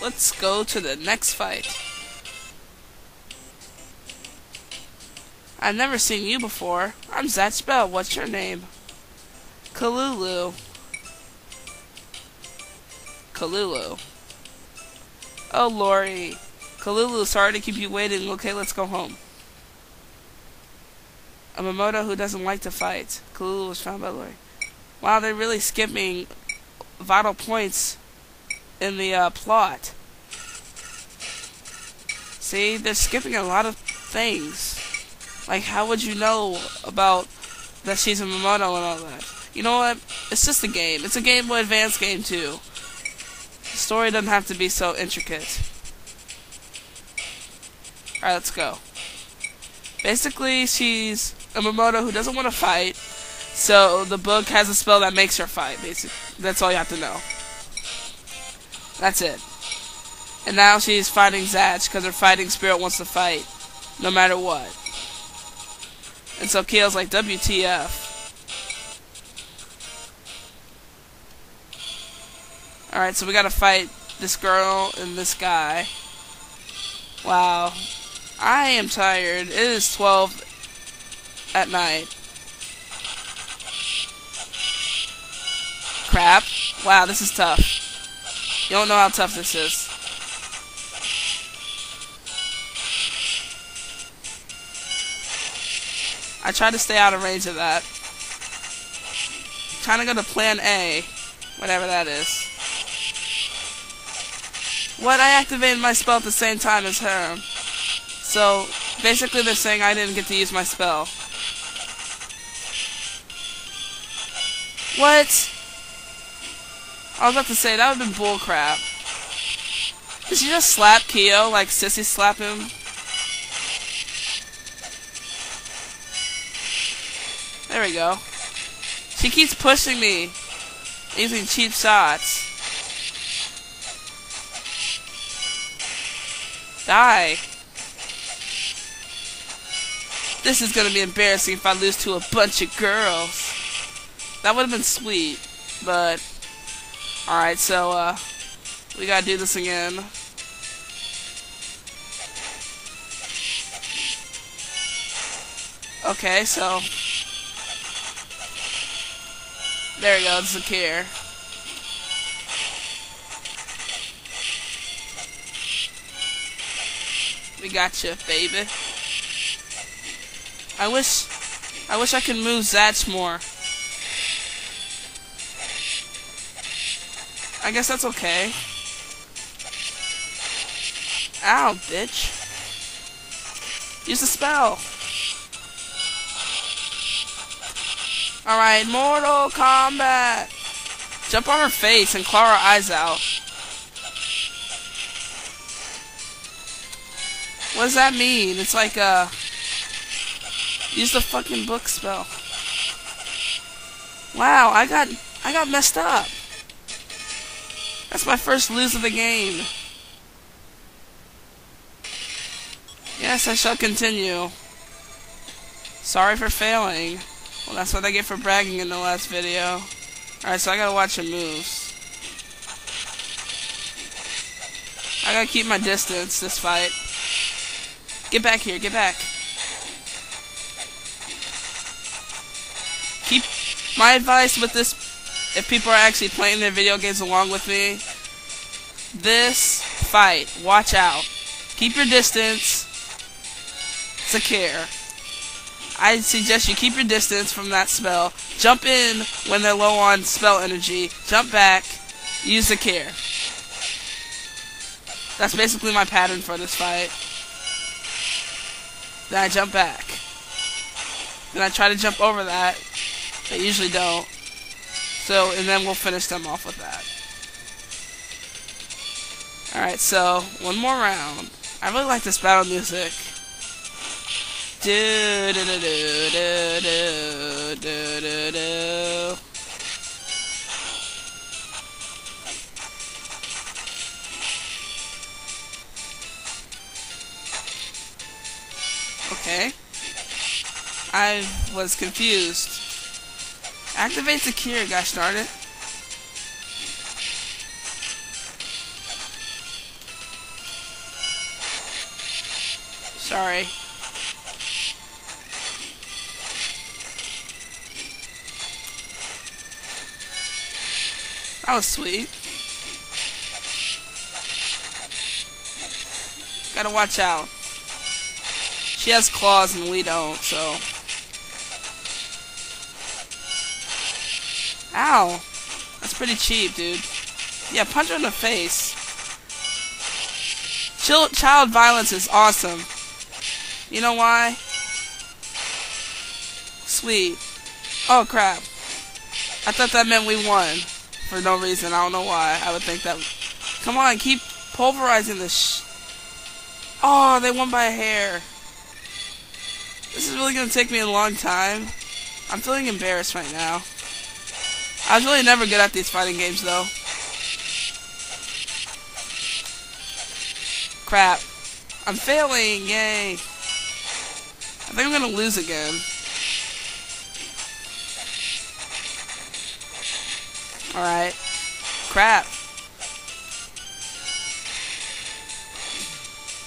let's go to the next fight. I've never seen you before. I'm Zatch Bell. What's your name? Kalulu. Kalulu. Oh, Lori. Kalulu, sorry to keep you waiting. Okay, let's go home. A Mamodo who doesn't like to fight. Kalulu was found by Lori. Wow, they're really skipping vital points in the uh, plot. See, they're skipping a lot of things. Like, how would you know about that she's a Mamodo and all that? You know what? It's just a game. It's a Game Boy Advance game, too. The story doesn't have to be so intricate. Alright, let's go. Basically, she's a Mamodo who doesn't want to fight, so the book has a spell that makes her fight, basically. That's all you have to know. That's it. And now she's fighting Zatch because her fighting spirit wants to fight, no matter what. And so Kale's like, WTF. Alright, so we gotta fight this girl and this guy. Wow. I am tired. It is 12 at night. Crap. Wow, this is tough. You don't know how tough this is. I try to stay out of range of that. Trying to go to plan A. Whatever that is. What? I activated my spell at the same time as her. So, basically they're saying I didn't get to use my spell. What? I was about to say, that would have been bullcrap. Did she just slap Kiyo like Sissy slap him? There we go. She keeps pushing me. Using cheap shots. Die. This is gonna be embarrassing if I lose to a bunch of girls. That would have been sweet, but... Alright, so, uh... We gotta do this again. Okay, so... There we go, it's a care. We got you, baby. I wish, I wish I could move Zatch more. I guess that's okay. Ow, bitch. Use the spell. Alright, Mortal Kombat. Jump on her face and claw her eyes out. What does that mean? It's like, uh... Use the fucking book spell. Wow, I got... I got messed up. That's my first lose of the game. Yes, I shall continue. Sorry for failing. Well, that's what I get for bragging in the last video. Alright, so I gotta watch her moves. I gotta keep my distance this fight. Get back here, get back. Keep my advice with this, if people are actually playing their video games along with me, this fight, watch out. Keep your distance. It's a care. I suggest you keep your distance from that spell. Jump in when they're low on spell energy. Jump back. Use the care. That's basically my pattern for this fight. Then I jump back. Then I try to jump over that. I usually don't. So, and then we'll finish them off with that. Alright, so, one more round. I really like this battle music. Do do do do do do do do. Okay. I was confused. Activate secure, got started. Sorry. That was sweet. Gotta watch out. She has claws and we don't, so... Ow! That's pretty cheap, dude. Yeah, punch her in the face. Child, child violence is awesome. You know why? Sweet. Oh, crap. I thought that meant we won. For no reason. I don't know why. I would think that... Come on, keep pulverizing this Oh, they won by a hair. This is really going to take me a long time. I'm feeling embarrassed right now. I was really never good at these fighting games, though. Crap. I'm failing, yay. I think I'm to lose again. Alright. Crap.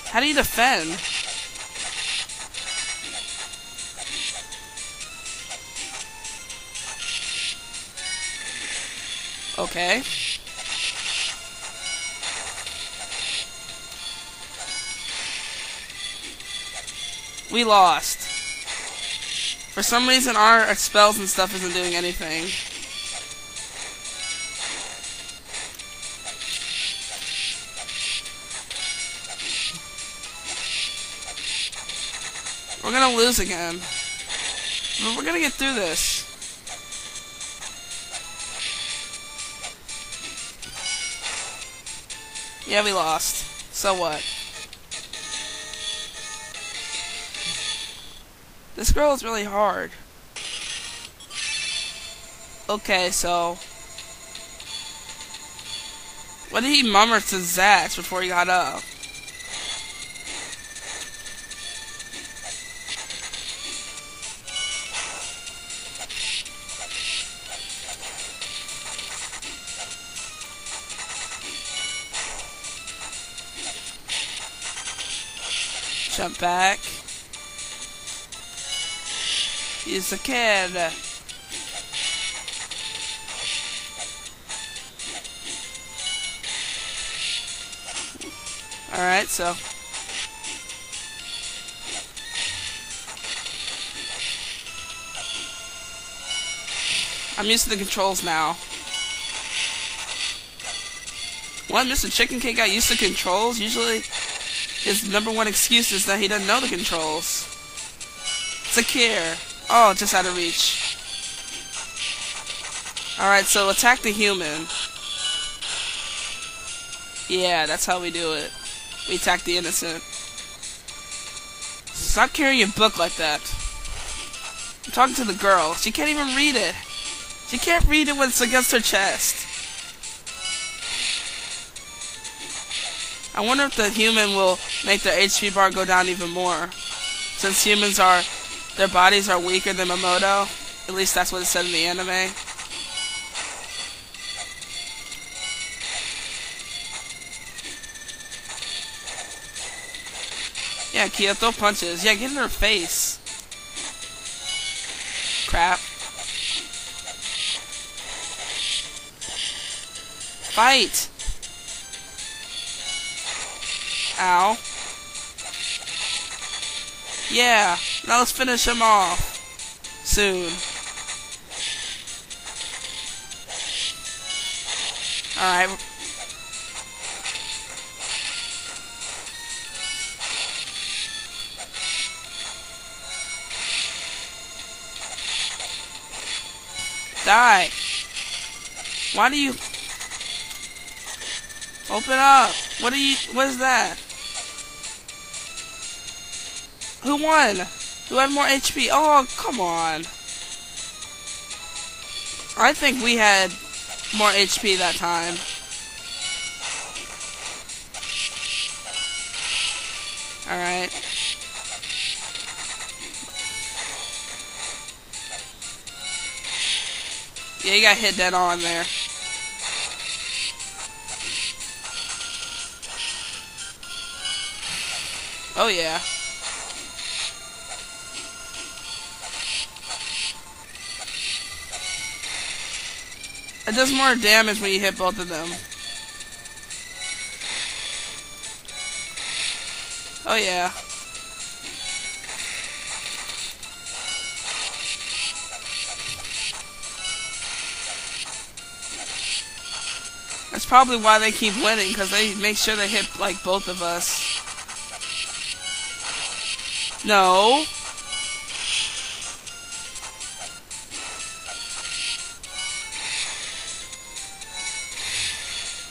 How do you defend? Okay. We lost. For some reason, our spells and stuff isn't doing anything. We're gonna lose again. But we're gonna get through this. Yeah, we lost. So what? This girl is really hard. Okay, so... What did he murmur to Zax before he got up? Jump back. Use the kid. Alright, so. I'm used to the controls now. What, Mr. Chicken Cake got used to controls? Usually, his number one excuse is that he doesn't know the controls. Zaker. Oh, just out of reach. Alright, so attack the human. Yeah, that's how we do it. We attack the innocent. Stop carrying a book like that. I'm talking to the girl. She can't even read it. She can't read it when it's against her chest. I wonder if the human will make the HP bar go down even more. Since humans are, their bodies are weaker than Mamodo. At least that's what it said in the anime. Yeah, Kiyo, throw punches. Yeah, get in her face. Crap. Fight! Ow. Yeah, now let's finish him off. Soon. Alright. Die. Why do you... Open up. What are you... What is that? Who won? Who had more HP? Oh, come on. I think we had more HP that time. Alright. Yeah, you got hit dead on there. Oh yeah. It does more damage when you hit both of them. Oh yeah. That's probably why they keep winning, because they make sure they hit, like, both of us. No.